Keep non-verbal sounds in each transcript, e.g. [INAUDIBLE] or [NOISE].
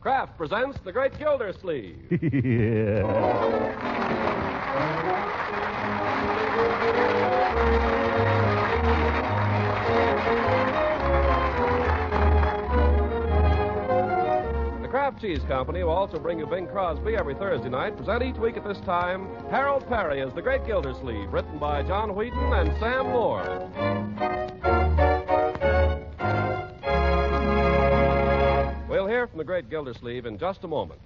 Kraft presents The Great Gildersleeve. [LAUGHS] The Kraft Cheese Company will also bring you Bing Crosby every Thursday night. Present each week at this time Harold Peary as The Great Gildersleeve, written by John Whedon and Sam Moore. Hear from The Great Gildersleeve in just a moment.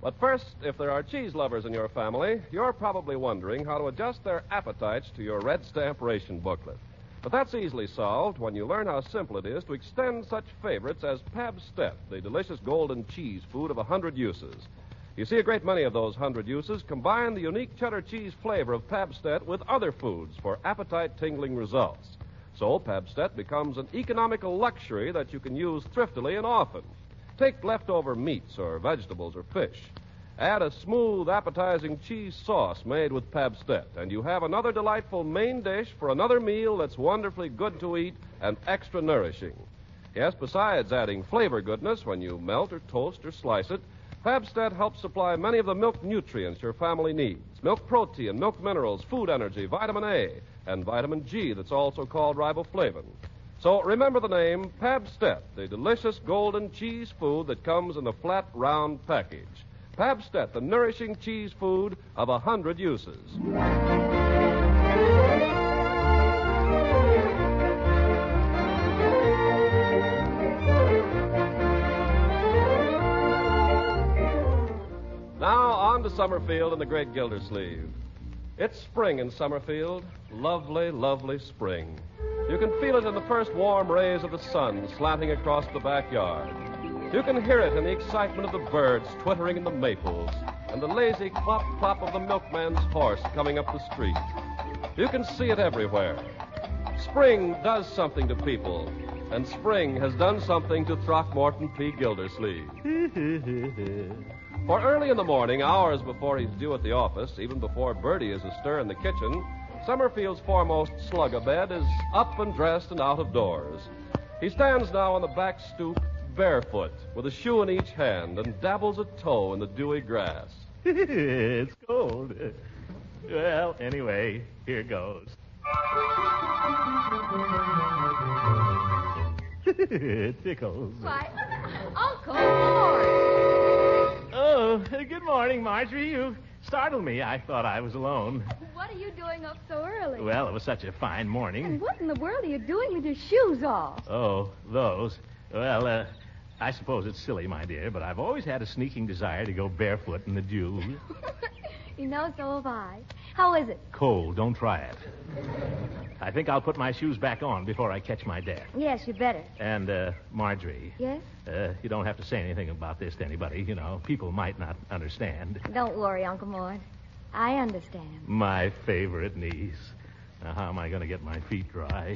But first, if there are cheese lovers in your family, you're probably wondering how to adjust their appetites to your red stamp ration booklet. But that's easily solved when you learn how simple it is to extend such favorites as Pabst-ett, the delicious golden cheese food of a hundred uses. You see, a great many of those hundred uses combine the unique cheddar cheese flavor of Pabst-ett with other foods for appetite tingling results. So Pabst-ett becomes an economical luxury that you can use thriftily and often. Take leftover meats or vegetables or fish. Add a smooth, appetizing cheese sauce made with Pabst-ett, and you have another delightful main dish for another meal that's wonderfully good to eat and extra nourishing. Yes, besides adding flavor goodness when you melt or toast or slice it, Pabst-ett helps supply many of the milk nutrients your family needs milk protein, milk minerals, food energy, vitamin A, and vitamin G that's also called riboflavin. So remember the name Pabst-ett, the delicious golden cheese food that comes in a flat, round package. Pabst-ett, the nourishing cheese food of a hundred uses. Now on to Summerfield and the Great Gildersleeve. It's spring in Summerfield. Lovely, lovely spring. You can feel it in the first warm rays of the sun slanting across the backyard. You can hear it in the excitement of the birds twittering in the maples and the lazy clop clop of the milkman's horse coming up the street. You can see it everywhere. Spring does something to people, and spring has done something to Throckmorton P. Gildersleeve. [LAUGHS] For early in the morning, hours before he's due at the office, even before Birdie is astir in the kitchen, Summerfield's foremost slug a bed is up and dressed and out of doors. He stands now on the back stoop, barefoot, with a shoe in each hand, and dabbles a toe in the dewy grass. [LAUGHS] it's cold. Well, anyway, here goes. it [LAUGHS] tickles. Why, uh, Uncle Mort. Oh, good morning, Marjorie. You startled me. I thought I was alone. What are you doing up so early? Well, it was such a fine morning. And what in the world are you doing with your shoes off? Oh, those. Well, uh, I suppose it's silly, my dear, but I've always had a sneaking desire to go barefoot in the dew. [LAUGHS] you know, so have I. How is it? Cold. Don't try it. I think I'll put my shoes back on before I catch my death. Yes, you better. And, uh, Marjorie, Yes? uh, you don't have to say anything about this to anybody. You know, people might not understand. Don't worry, Uncle Mort. I understand. My favorite niece. Now, how am I going to get my feet dry?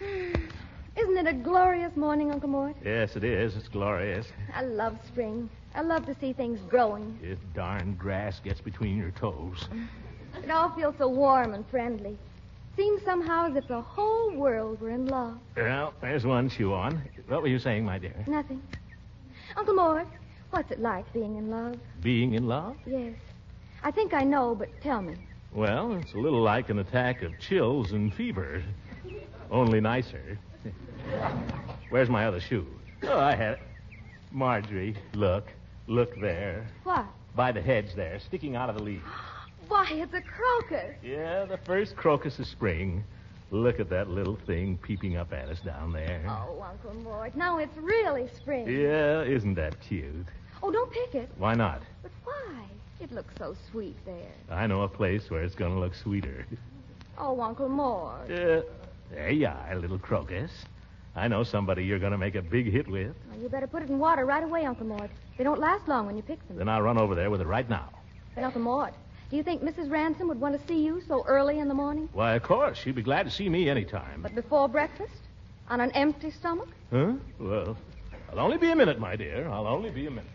Isn't it a glorious morning, Uncle Mort? Yes, it is. It's glorious. I love spring. I love to see things growing. This darn grass gets between your toes. It all feels so warm and friendly. Seems somehow as if the whole world were in love. Well, there's one shoe on. What were you saying, my dear? Nothing. Uncle Mort, what's it like being in love? Being in love? Yes. I think I know, but tell me. Well, it's a little like an attack of chills and fever. Only nicer. Where's my other shoe? Oh, I had it. Marjorie, look. Look there. What? By the hedge there, sticking out of the leaf. [GASPS] Why, it's a crocus. Yeah, the first crocus of spring. Look at that little thing peeping up at us down there. Oh, Uncle Mort, now it's really spring. Yeah, isn't that cute? Oh, don't pick it. Why not? But why? It looks so sweet there. I know a place where it's going to look sweeter. Oh, Uncle Mort. Uh, there you are, little crocus. I know somebody you're going to make a big hit with. Well, you better put it in water right away, Uncle Mort. They don't last long when you pick them. Then I'll run over there with it right now. But, Uncle Mort, do you think Mrs. Ransom would want to see you so early in the morning? Why, of course. She'd be glad to see me any time. But before breakfast? On an empty stomach? Huh? Well, I'll only be a minute, my dear. I'll only be a minute.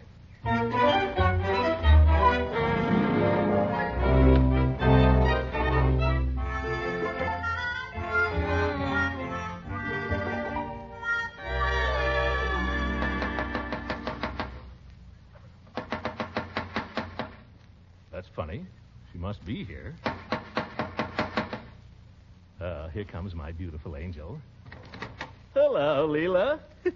Must be here. Uh, here comes my beautiful angel. Hello, Leila. [LAUGHS]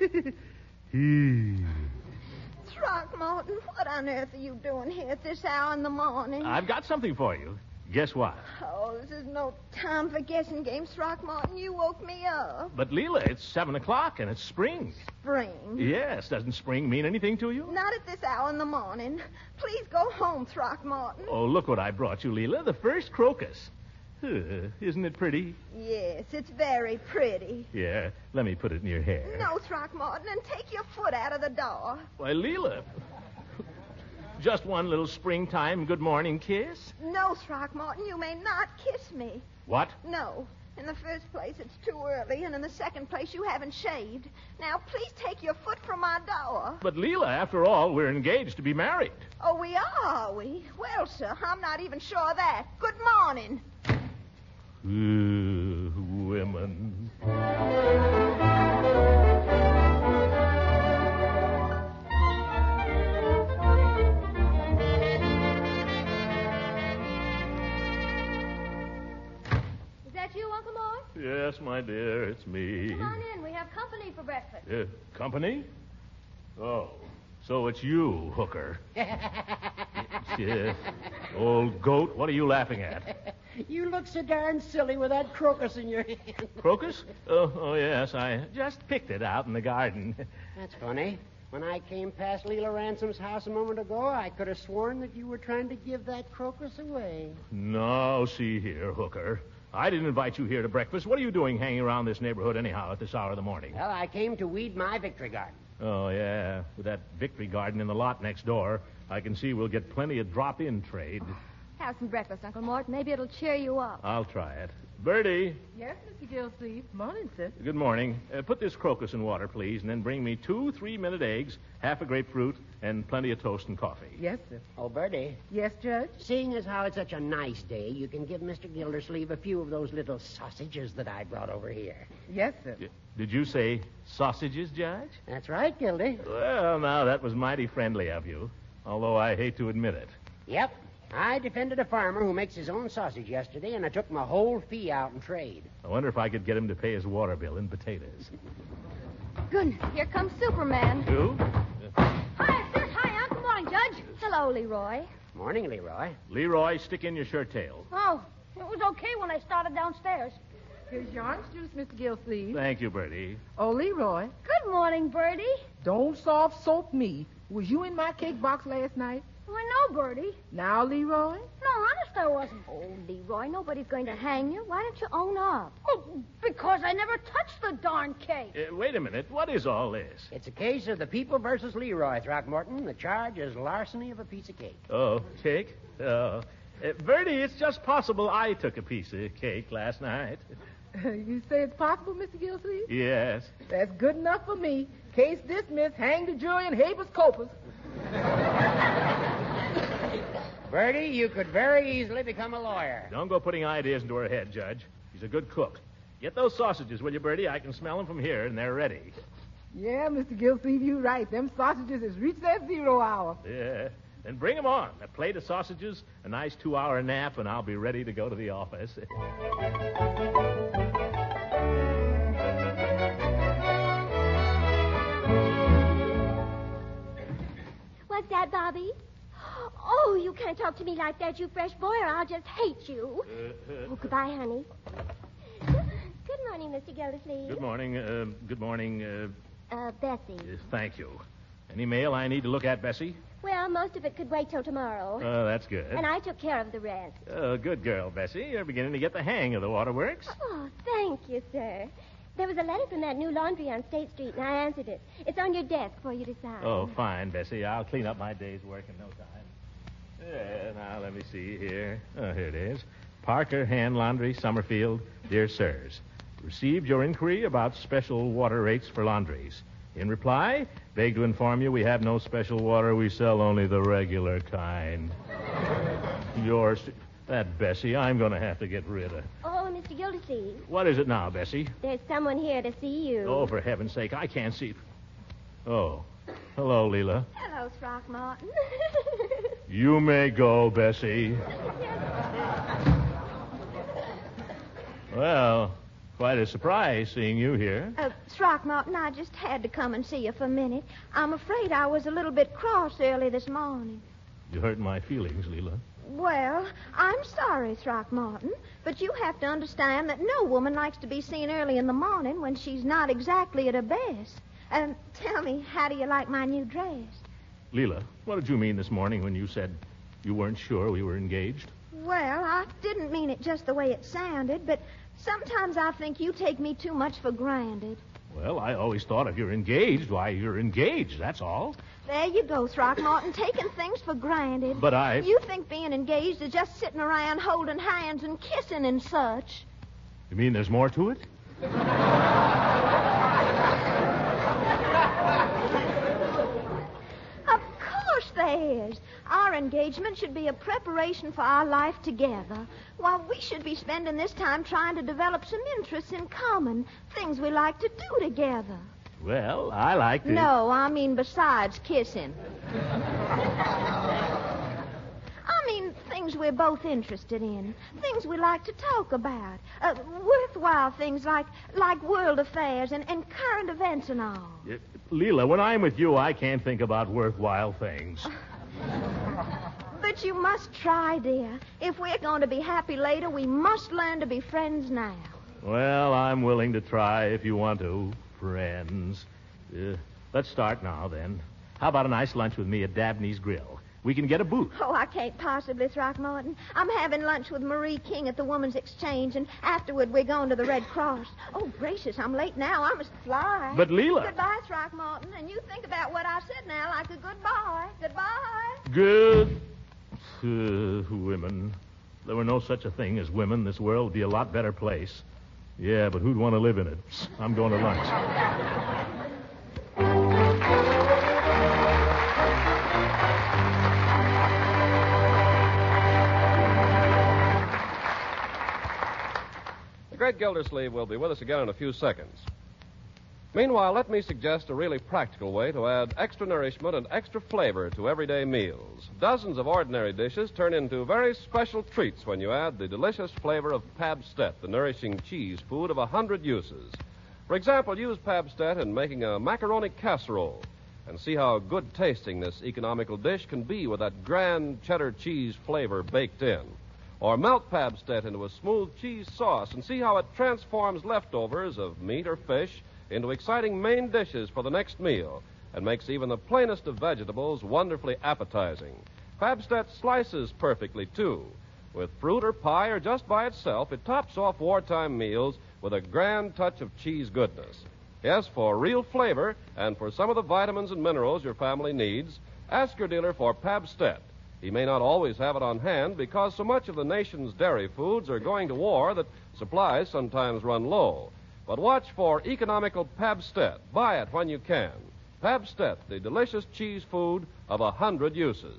Throckmorton, what on earth are you doing here at this hour in the morning? I've got something for you. Guess what? Oh, this is no time for guessing games, Throckmorton. You woke me up. But Leila, it's seven o'clock and it's spring. Spring. Yes, doesn't spring mean anything to you? Not at this hour in the morning. Please go home, Throckmorton. Oh, look what I brought you, Leila. The first crocus. Uh, isn't it pretty? Yes, it's very pretty. Yeah. Let me put it in your hair. No, Throckmorton, and take your foot out of the door. Why, Leila. Just one little springtime good morning kiss? No, Throckmorton, you may not kiss me. What? No. In the first place, it's too early, and in the second place, you haven't shaved. Now, please take your foot from my door. But Leila, after all, we're engaged to be married. Oh, we are, are we? Well, sir, I'm not even sure of that. Good morning. Ooh, women. Yes, my dear, it's me. Come on in. We have company for breakfast. Uh, company? Oh, so it's you, Hooker. [LAUGHS] Yes. Old goat, what are you laughing at? You look so darn silly with that crocus in your hand. Crocus? Oh, oh, yes, I just picked it out in the garden. That's funny. When I came past Leila Ransom's house a moment ago, I could have sworn that you were trying to give that crocus away. No, see here, Hooker. I didn't invite you here to breakfast. What are you doing hanging around this neighborhood anyhow at this hour of the morning? Well, I came to weed my victory garden. Oh, yeah. With that victory garden in the lot next door, I can see we'll get plenty of drop in trade. Have some breakfast, Uncle Mort. Maybe it'll cheer you up. I'll try it. Birdie, Yes, Mr. Gilsleeve. Morning, sir. good morning. Uh, put this crocus in water, please, and then bring me two three minute eggs, half a grapefruit, and plenty of toast and coffee. Yes, sir. Oh, Birdie, Yes, Judge? seeing as how it's such a nice day, you can give Mr. Gildersleeve a few of those little sausages that I brought over here. Yes, sir. Y- Did you say sausages, Judge? That's right, Gildy. Well, now, that was mighty friendly of you, although I hate to admit it. Yep. I defended a farmer who makes his own sausage yesterday, and I took my whole fee out in trade. I wonder if I could get him to pay his water bill in potatoes. Goodness, here comes Superman. Who? Hi, sir. Hi, Uncle Morning, Judge. Hello, Leroy. Morning, Leroy. Leroy, stick in your shirt tail. Oh, it was okay when I started downstairs. Here's your orange juice, Mr. Gilsleeve. Thank you, Birdie. Oh, Leroy, Good morning, Birdie. don't soft soap me. Was you in my cake box last night? I know, Birdie. Now, Leroy? No, honest, I wasn't. Oh, Leroy, nobody's going to hang you. Why don't you own up? Oh, because I never touched the darn cake. Uh, wait a minute. What is all this? It's a case of the people versus Leroy, Throckmorton. The charge is larceny of a piece of cake. Oh, cake? Oh. Uh, Birdie, it's just possible I took a piece of cake last night. [LAUGHS] you say it's possible, Mr. Gilsleeve? Yes. That's good enough for me. Case dismissed. Hang the jury and habeas corpus. Birdie, you could very easily become a lawyer. Don't go putting ideas into her head, Judge. She's a good cook. Get those sausages, will you, Birdie? I can smell them from here, and they're ready. Yeah, Mr. Gilsleeve, you're right. Them sausages has reached that zero hour. Yeah. Then bring 'em on. A plate of sausages, a nice two-hour nap, and I'll be ready to go to the office. What's that, Bobby? Oh, you can't talk to me like that, you fresh boy, or I'll just hate you. Oh, goodbye, honey. Good morning, Mr. Gildersleeve. Good morning. Uh, good morning. Uh, Uh, Bessie. uh, thank you. Any mail I need to look at, Bessie? Well, most of it could wait till tomorrow. Oh, that's good. and I took care of the rest. Oh, good girl, Bessie. You're beginning to get the hang of the waterworks. Oh, thank you, sir. There was a letter from that new laundry on State Street, and I answered it. It's on your desk for you to sign. Oh, fine, Bessie. I'll clean up my day's work in no time. Yeah, now let me see here. Oh, here it is. Parker Hand Laundry, Summerfield. Dear Sirs, received your inquiry about special water rates for laundries. In reply, beg to inform you we have no special water. We sell only the regular kind. Yours, that Bessie, I'm going to have to get rid of. Oh, Mr. Gildersleeve, What is it now, Bessie? there's someone here to see you. Oh, for heaven's sake, I can't see. Oh, hello, Leila. Hello, Throckmorton. [LAUGHS] You may go, Bessie. Well, quite a surprise seeing you here. Uh, Throckmorton, I just had to come and see you for a minute. I'm afraid I was a little bit cross early this morning. You hurt my feelings, Leila. Well, I'm sorry, Throckmorton, but you have to understand that no woman likes to be seen early in the morning when she's not exactly at her best. Um, tell me, how do you like my new dress? Leila, what did you mean this morning when you said you weren't sure we were engaged? Well, I didn't mean it just the way it sounded, but sometimes I think you take me too much for granted. Well, I always thought if you're engaged, why, you're engaged, that's all. There you go, Throckmorton, taking things for granted. But I. You think being engaged is just sitting around holding hands and kissing and such. You mean there's more to it? [LAUGHS] Of is. Our engagement should be a preparation for our life together. While we should be spending this time trying to develop some interests in common, things we like to do together. Well, I like to. No, I mean besides kissing. I mean things we're both interested in, things we like to talk about, uh, worthwhile things like like world affairs and, and current events and all. Uh, Leila, when I'm with you, I can't think about worthwhile things. [LAUGHS] But you must try, dear. If we're going to be happy later, we must learn to be friends now. Well, I'm willing to try if you want to, friends. Uh, let's start now, then. How about a nice lunch with me at Dabney's Grill? We can get a booth. Oh, I can't possibly, Throckmorton. I'm having lunch with Marie King at the Woman's Exchange, and afterward we're going to the Red Cross. Oh, gracious, I'm late now. I must fly. But, Leila. Goodbye, Throckmorton, and you think about what I said now like a goodbye. Goodbye. Good. Uh, women. If there were no such a thing as women, this world would be a lot better place. Yeah, but who'd want to live in it? [LAUGHS] I'm going to lunch. The great Gildersleeve will be with us again in a few seconds. Meanwhile, let me suggest a really practical way to add extra nourishment and extra flavor to everyday meals. Dozens of ordinary dishes turn into very special treats when you add the delicious flavor of Pabst-ett, the nourishing cheese food of a hundred uses. For example, use Pabst-ett in making a macaroni casserole and see how good tasting this economical dish can be with that grand cheddar cheese flavor baked in. Or melt Pabst-ett into a smooth cheese sauce and see how it transforms leftovers of meat or fish into exciting main dishes for the next meal and makes even the plainest of vegetables wonderfully appetizing. Pabst-ett slices perfectly, too. With fruit or pie or just by itself, it tops off wartime meals with a grand touch of cheese goodness. Yes, for real flavor and for some of the vitamins and minerals your family needs, ask your dealer for Pabst-ett. He may not always have it on hand because so much of the nation's dairy foods are going to war that supplies sometimes run low. But watch for economical Pabst-ett. Buy it when you can. Pabst-ett, the delicious cheese food of a hundred uses.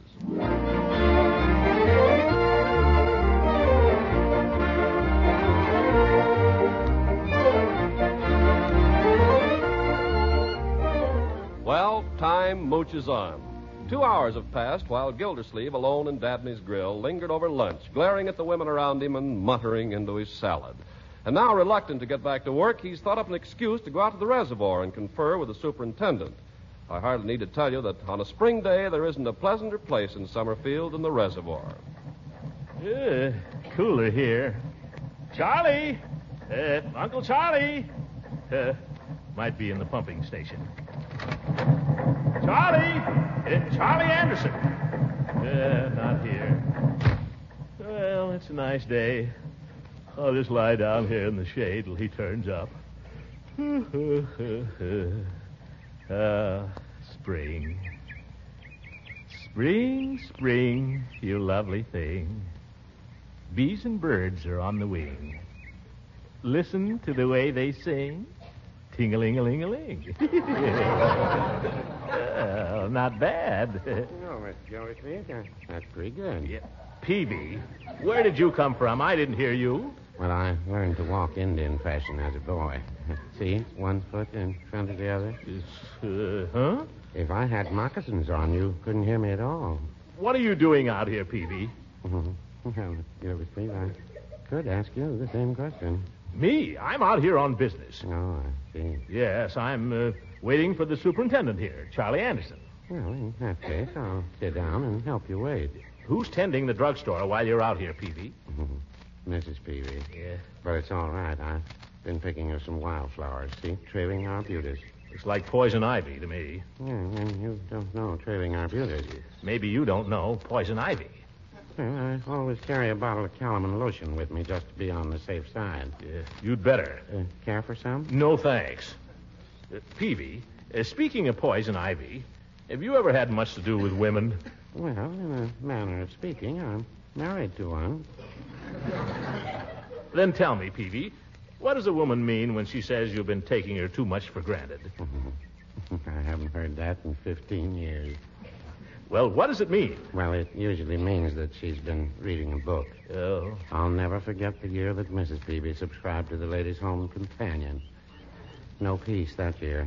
Well, time mooches on. Two hours have passed while Gildersleeve, alone in Dabney's grill, lingered over lunch, glaring at the women around him and muttering into his salad. And now, reluctant to get back to work, he's thought up an excuse to go out to the reservoir and confer with the superintendent. I hardly need to tell you that on a spring day, there isn't a pleasanter place in Summerfield than the reservoir. Uh, cooler here. Charlie! Uh, Uncle Charlie! Uh, might be in the pumping station. Charlie! Uh, Charlie Anderson! Uh, not here. Well, it's a nice day. I'll just lie down here in the shade till he turns up. [LAUGHS] Ah, spring. Spring, spring, you lovely thing. Bees and birds are on the wing. Listen to the way they sing. Ting-a-ling-a-ling-a-ling. [LAUGHS] well, not bad. No, Mr. Gildersleeve, that- that's pretty good. Yeah. Peavey, where did you come from? I didn't hear you. Well, I learned to walk Indian fashion as a boy. [LAUGHS] See, one foot in front of the other. Uh, huh? If I had moccasins on, you couldn't hear me at all. what are you doing out here, Peavey? Well, Gildersleeve, I could ask you the same question. Me? I'm out here on business. Oh, I see. Yes, I'm uh, waiting for the superintendent here, Charlie Anderson. Well, in that case, I'll sit down and help you wait. Who's tending the drugstore while you're out here, Peavey? Mrs. Peavey. Yeah. But it's all right. I've been picking her some wildflowers. See, trailing arbutus. Looks like poison ivy to me. Yeah, and you don't know trailing arbutus. Maybe you don't know poison ivy. Well, I always carry a bottle of calamine lotion with me just to be on the safe side. Yeah, you'd better. Uh, care for some? No thanks. Uh, Peavey, uh, speaking of poison ivy, have you ever had much to do with women? Well, in a manner of speaking, I'm married to one. Then tell me, Peavey, what does a woman mean when she says you've been taking her too much for granted? [LAUGHS] I haven't heard that in 15 years. Well, what does it mean? Well, it usually means that she's been reading a book. Oh, I'll never forget the year that Mrs. Peavey subscribed to the Ladies' Home Companion. No peace that year.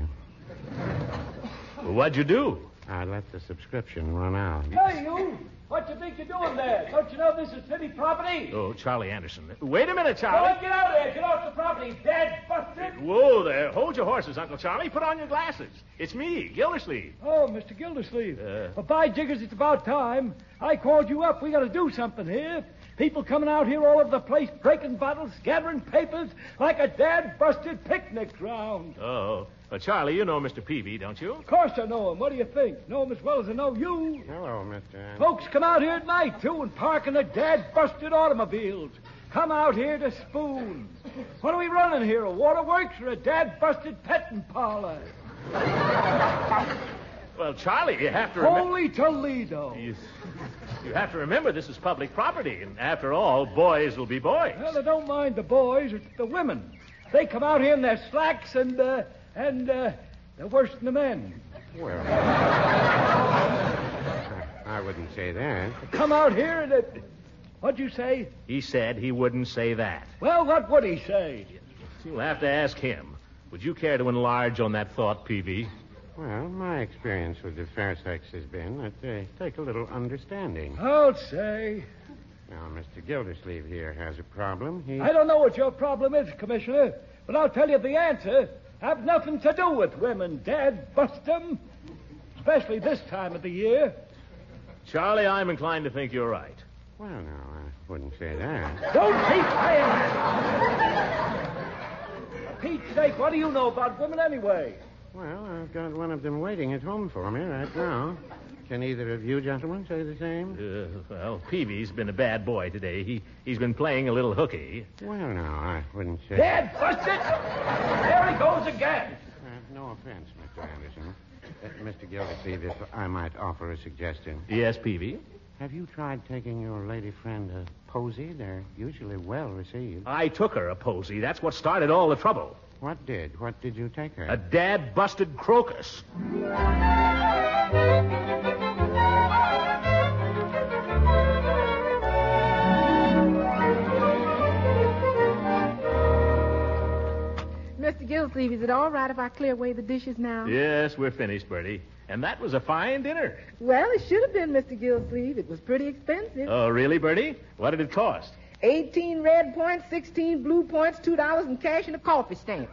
well, what'd you do? I let the subscription run out. Hey, you! What you think you're doing there? Don't you know this is city property? Oh, Charlie Anderson. Wait a minute, Charlie. on, get out of there. Get off the property. Dead, busted. Whoa there. Hold your horses, Uncle Charlie. Put on your glasses. It's me, Gildersleeve. Oh, Mr. Gildersleeve. Uh. Well, by jiggers, it's about time. I called you up. We got to do something here. People coming out here all over the place, breaking bottles, scattering papers, like a dead, busted picnic ground. Oh. Well, Charlie, you know Mr. Peavey, don't you? Of course I know him. What do you think? Know him as well as I know you. Hello, Mr. Folks come out here at night, too, and park in the dead, busted automobiles. Come out here to spoon. What are we running here, a waterworks or a dead, busted petting parlor? Well, Charlie, you have to remember. Holy Toledo. You, you have to remember this is public property, and after all, boys will be boys. Well, I don't mind the boys, it's the women. They come out here in their slacks and, uh, and, uh, they're worse than the men. Well, I wouldn't say that. Come out here and, uh, what'd you say? He said he wouldn't say that. Well, what would he say? You'll have to ask him. Would you care to enlarge on that thought, Peavey? Well, my experience with the fair sex has been that they take a little understanding. I'll say. Now, Mr. Gildersleeve here has a problem. He. I don't know what your problem is, Commissioner, but I'll tell you the answer. Have nothing to do with women, Dad. Bust 'em. Especially this time of the year. Charlie, I'm inclined to think you're right. Well, no, I wouldn't say that. Don't keep saying that. For Pete's sake, what do you know about women anyway? Well, I've got one of them waiting at home for me right now. Can either of you gentlemen say the same? Uh, well, Peavey's been a bad boy today. He, he's been playing a little hooky. Well, no, I wouldn't say. Dad, bust it! There he goes again. Uh, no offense, Mr. Anderson. Uh, Mr. Gildersleeve, if I might offer a suggestion. Yes, Peavey? Have you tried taking your lady friend a posy? They're usually well received. I took her a posy. That's what started all the trouble. What did? What did you take her? A dad busted crocus. Mr. Gilsleeve, is it all right if I clear away the dishes now? Yes, we're finished, Birdie. And that was a fine dinner. Well, it should have been, Mr. Gilsleeve. It was pretty expensive. Oh, really, Birdie? What did it cost? 18 red points, 16 blue points, $2 in cash, and a coffee stamp.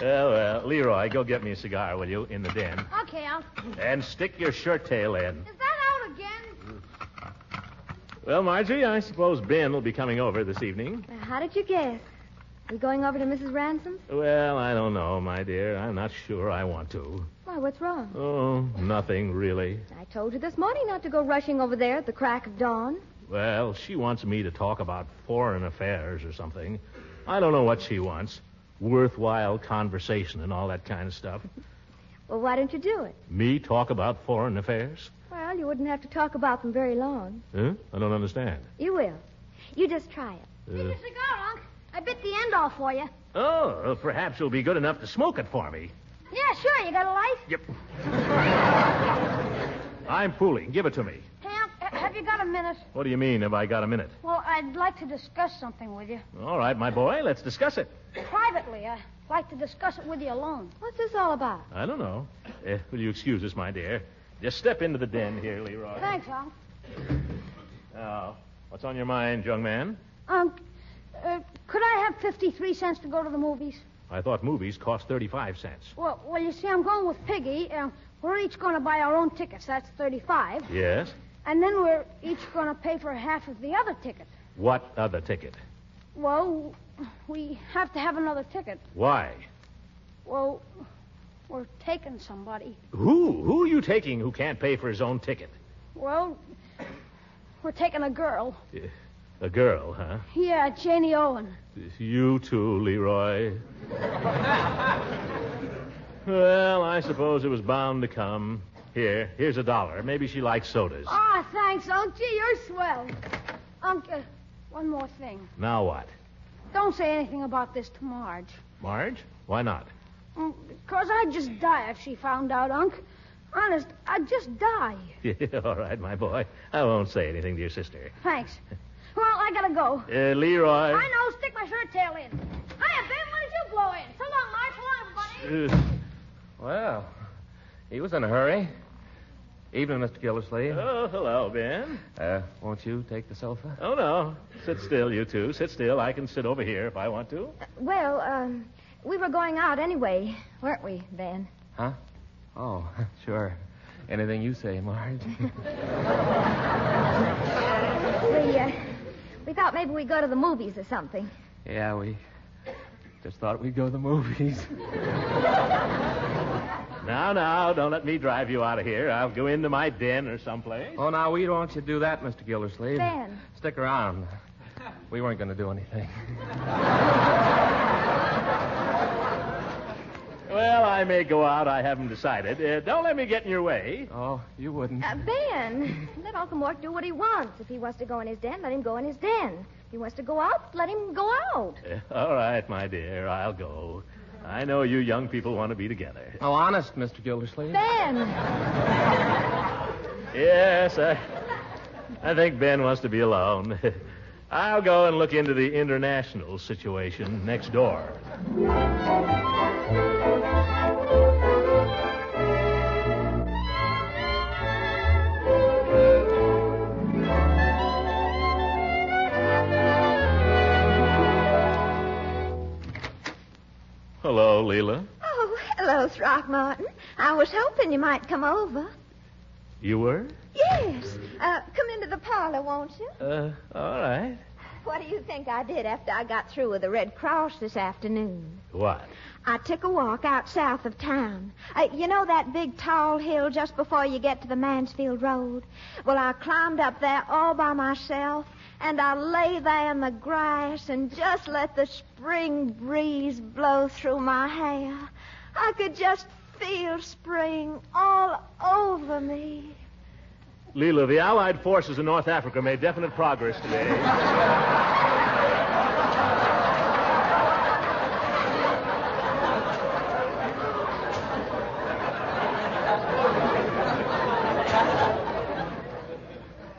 Well, well, Leroy, go get me a cigar, will you, in the den? Okay, I'll. And stick your shirt tail in. Is that out again? Well, Marjorie, I suppose Ben will be coming over this evening. How did you guess? We going over to Mrs. Ransom's? Well, I don't know, my dear. I'm not sure I want to. Why, what's wrong? Oh, nothing really. I told you this morning not to go rushing over there at the crack of dawn. Well, she wants me to talk about foreign affairs or something. I don't know what she wants. Worthwhile conversation and all that kind of stuff. Well, why don't you do it? Me talk about foreign affairs? Well, you wouldn't have to talk about them very long. Huh? I don't understand. You will. You just try it. Uh, cigar, Unc. I bit the end off for you. oh, well, perhaps you'll be good enough to smoke it for me. Yeah, sure. You got a light? Yep. [LAUGHS] I'm fooling. Give it to me. Hey, Unc, h- have you got a minute? What do you mean, have I got a minute? Well, I'd like to discuss something with you. All right, my boy, let's discuss it. Privately, I'd like to discuss it with you alone. What's this all about? I don't know. Uh, will you excuse us, my dear? Just step into the den here, Leroy. Thanks, Unc. Now, what's on your mind, young man? Unc, uh, could I have 53 cents to go to the movies? I thought movies cost 35 cents. Well, well, you see, I'm going with Piggy. Uh, we're each going to buy our own tickets. That's 35. Yes? And then we're each going to pay for half of the other ticket. What other ticket? Well, we have to have another ticket. Why? Well, we're taking somebody. Who? Who are you taking who can't pay for his own ticket? Well, we're taking a girl. Eh, a girl, huh? Yeah, Janie Owen. You too, Leroy. [LAUGHS] well, I suppose it was bound to come. Here, here's a dollar. Maybe she likes sodas. Ah, thanks, Unc. Gee, you're swell. Unc, uh, one more thing. Now what? Don't say anything about this to Marge. Marge? Why not? Because I'd just die if she found out, Unc. Honest, I'd just die. [LAUGHS] All right, my boy. I won't say anything to your sister. Thanks. Well, I gotta go. Uh, Leroy. I know. Stick my shirt tail in. Hiya, Ben. When did you blow in? So long, Marge. So long, everybody. Uh, Well, he was in a hurry. Evening, Mr. Gildersleeve. oh, hello, Ben. Uh, won't you take the sofa? Oh, no. Sit still, you two. Sit still. I can sit over here if I want to. Well, um, we were going out anyway, weren't we, Ben? Huh? Oh, [LAUGHS] sure. Anything you say, Marge. [LAUGHS] [LAUGHS] We, uh, we thought maybe we'd go to the movies or something. yeah, we just thought we'd go to the movies. Now, now, don't let me drive you out of here. I'll go into my den or someplace. Oh, now, we don't want you to do that, Mr. Gildersleeve. Ben. Stick around. We weren't going to do anything. [LAUGHS] Well, I may go out. I haven't decided. Uh, don't let me get in your way. Oh, you wouldn't. Uh, ben, let Uncle Mort do what he wants. If he wants to go in his den, let him go in his den. If he wants to go out, let him go out. Uh, all right, my dear. I'll go. I know you young people want to be together. Oh, honest, Mr. Gildersleeve. Ben! Yes, I, I think Ben wants to be alone. [LAUGHS] I'll go and look into the international situation next door. Leila. Oh, hello, Throckmorton. I was hoping you might come over. You were? Yes. Uh, come into the parlor, won't you? Uh, all right. What do you think I did after I got through with the Red Cross this afternoon? What? I took a walk out south of town. Uh, you know that big tall hill just before you get to the Mansfield Road? Well, I climbed up there all by myself, and I lay there in the grass and just let the spring breeze blow through my hair. I could just feel spring all over me. Leila, the Allied forces in North Africa made definite progress today. [LAUGHS]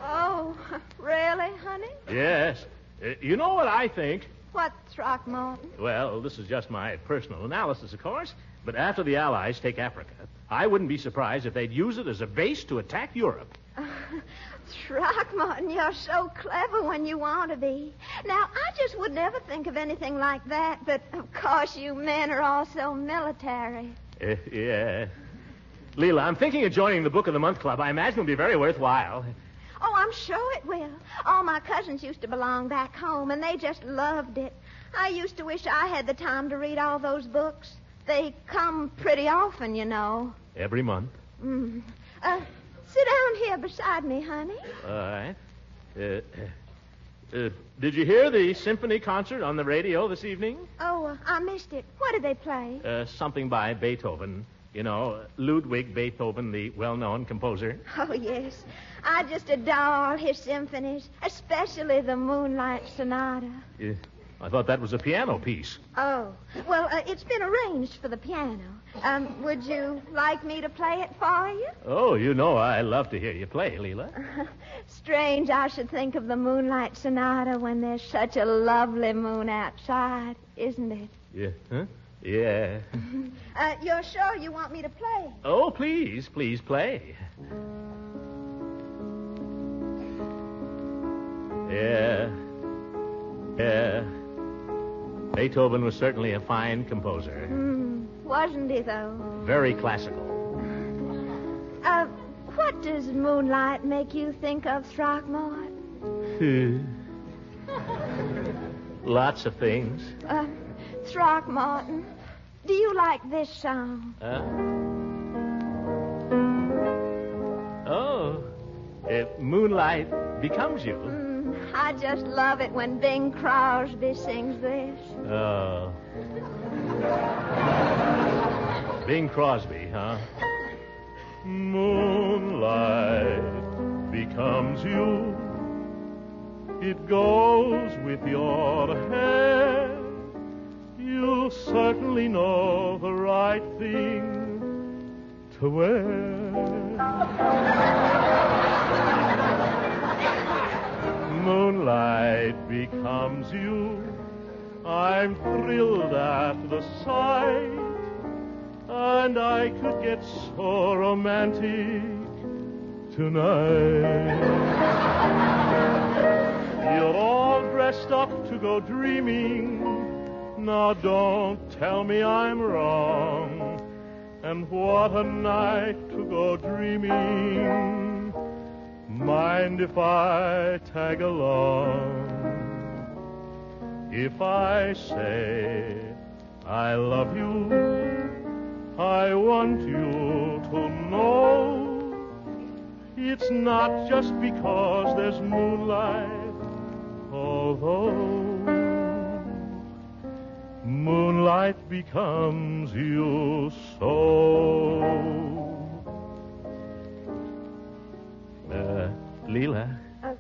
Oh, really, honey? yes. Uh, you know what I think? What, Throckmorton? Well, this is just my personal analysis, of course. But after the Allies take Africa, I wouldn't be surprised if they'd use it as a base to attack Europe. [LAUGHS] Throckmorton, you're so clever when you want to be. Now, I just would never think of anything like that, but of course you men are all so military. Uh, yeah. Leila, I'm thinking of joining the Book of the Month Club. I imagine it'll be very worthwhile. Oh, I'm sure it will. All my cousins used to belong back home, and they just loved it. I used to wish I had the time to read all those books. They come pretty often, you know. Every month. Mm. Uh, sit down here beside me, honey. All right. Uh, uh, did you hear the symphony concert on the radio this evening? Oh, uh, I missed it. What did they play? Uh, something by Beethoven. You know, Ludwig Beethoven, the well known composer. Oh, yes. I just adore all his symphonies, especially the Moonlight Sonata. Uh, I thought that was a piano piece. Oh, well, uh, it's been arranged for the piano. Um, would you like me to play it for you? Oh, you know I love to hear you play, Leila. [LAUGHS] Strange I should think of the Moonlight Sonata when there's such a lovely moon outside, isn't it? Yeah, huh? Yeah. [LAUGHS] Uh, you're sure you want me to play? Oh, please, please play. Yeah. Yeah. Beethoven was certainly a fine composer. Hmm, wasn't he, though? Very classical. Uh, what does moonlight make you think of, Throckmorton? [LAUGHS] Lots of things. Uh, Throckmorton, do you like this song? Huh? Oh, if moonlight becomes you. Mm, I just love it when Bing Crosby sings this. Oh. Bing Crosby, huh? Moonlight becomes you. It goes with your hair. You'll certainly know the right thing to wear. Moonlight becomes you. I'm thrilled at the sight, and I could get so romantic tonight. You're all dressed up to go dreaming. Now don't tell me I'm wrong. And what a night to go dreaming. Mind if I tag along? If I say I love you, I want you to know it's not just because there's moonlight, although moonlight becomes you so. Uh, Leila, Uh,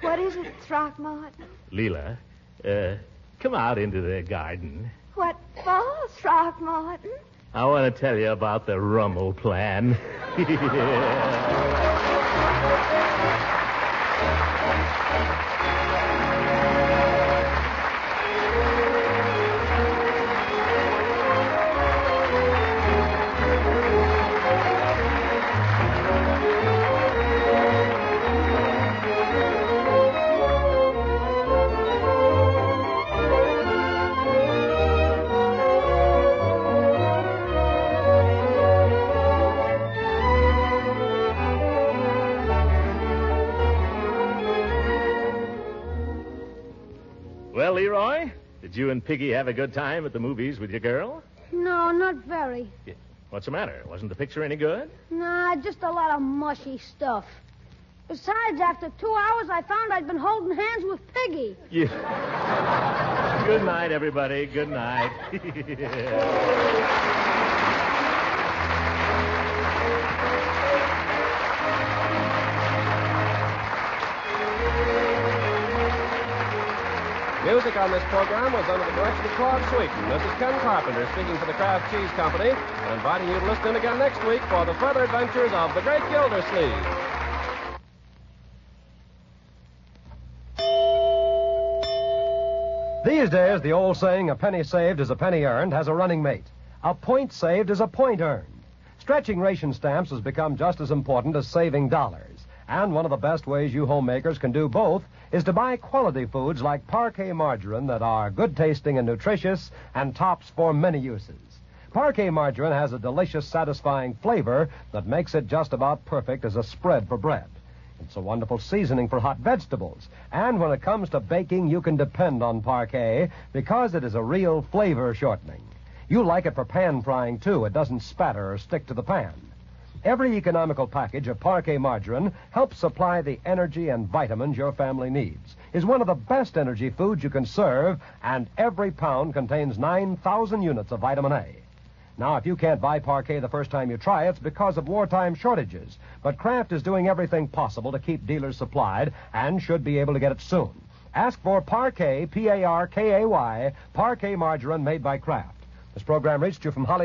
what is it, Throckmorton? Leila, uh, come out into the garden. What for, Throckmorton? I want to tell you about the Ruml plan. [LAUGHS] well, Leroy, did you and Piggy have a good time at the movies with your girl? No, not very. What's the matter? Wasn't the picture any good? Nah, just a lot of mushy stuff. Besides, after two hours, I found I'd been holding hands with Piggy. Yeah. [LAUGHS] good night, everybody. Good night. [LAUGHS] Music on this program was under the direction of Claude Sweeten. This is Ken Carpenter speaking for the Kraft Cheese Company and inviting you to listen in again next week for the further adventures of the Great Gildersleeve. These days, the old saying, a penny saved is a penny earned, has a running mate. A point saved is a point earned. Stretching ration stamps has become just as important as saving dollars. And one of the best ways you homemakers can do both is to buy quality foods like Parkay margarine that are good tasting and nutritious and tops for many uses. Parkay margarine has a delicious, satisfying flavor that makes it just about perfect as a spread for bread. It's a wonderful seasoning for hot vegetables. And when it comes to baking, you can depend on Parkay because it is a real flavor shortening. You like it for pan frying, too. It doesn't spatter or stick to the pan. Every economical package of Parkay margarine helps supply the energy and vitamins your family needs. Is one of the best energy foods you can serve, and every pound contains 9,000 units of vitamin A. Now, if you can't buy Parkay the first time you try, it's because of wartime shortages. But Kraft is doing everything possible to keep dealers supplied and should be able to get it soon. Ask for Parkay, P A R K A Y, Parkay margarine made by Kraft. This program reached you from Hollywood.